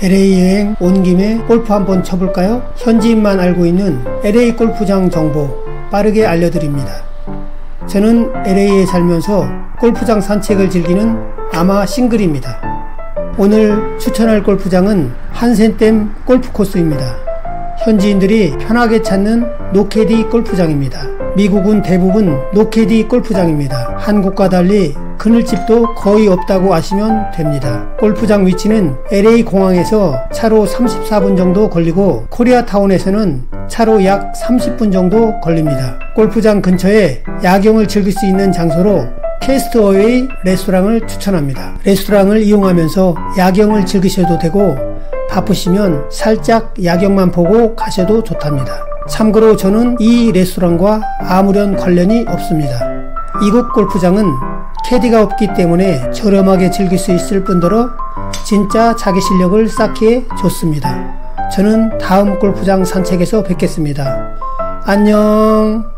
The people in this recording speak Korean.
LA 여행 온 김에 골프 한번 쳐볼까요? 현지인만 알고 있는 LA 골프장 정보 빠르게 알려드립니다. 저는 LA에 살면서 골프장 산책을 즐기는 아마 싱글입니다. 오늘 추천할 골프장은 한센댐 골프 코스입니다. 현지인들이 편하게 찾는 노케디 골프장입니다. 미국은 대부분 노케디 골프장입니다. 한국과 달리 그늘집도 거의 없다고 아시면 됩니다. 골프장 위치는 LA 공항에서 차로 34분 정도 걸리고 코리아타운에서는 차로 약 30분 정도 걸립니다. 골프장 근처에 야경을 즐길 수 있는 장소로 캐스트어웨이 레스토랑을 추천합니다. 레스토랑을 이용하면서 야경을 즐기셔도 되고 바쁘시면 살짝 야경만 보고 가셔도 좋답니다. 참고로 저는 이 레스토랑과 아무런 관련이 없습니다. 이곳 골프장은 캐디가 없기 때문에 저렴하게 즐길 수 있을 뿐더러 진짜 자기 실력을 쌓기에 좋습니다. 저는 다음 골프장 산책에서 뵙겠습니다. 안녕!